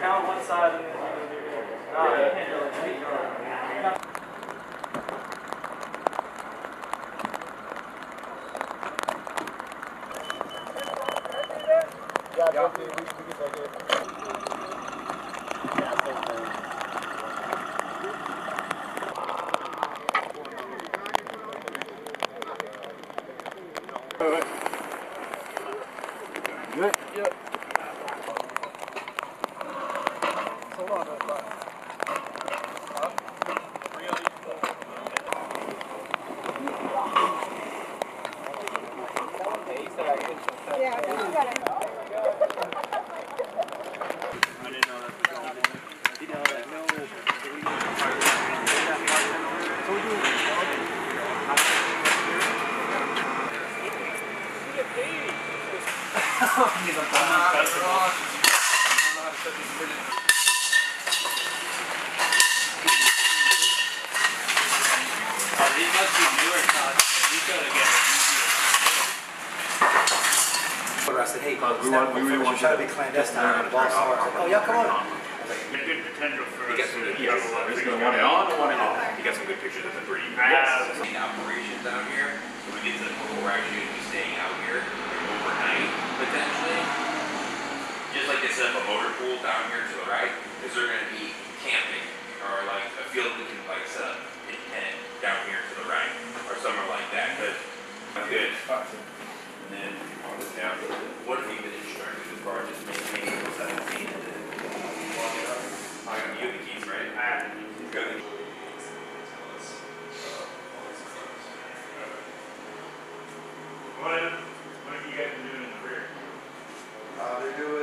count one side and then nah, you can't really beat them. Yeah, okay, Yep. Give them time. I'm not sure this is brilliant. These must be newer shots. These gotta get easier. I said, hey, Because we want- we one really want try you to be clandestine on the ball star. Oh, yeah, come on. I like, A good potential for us get to some good get pictures. a lot He's gonna want it on or want it off? You got some good pictures of the breed. I have. The operations down here, so we get to the point where we're actually gonna be staying out here overnight, potentially. Just like they set up a motor pool down here to the right, is there gonna be What, what have you guys been doing in the rear? Uh, they're doing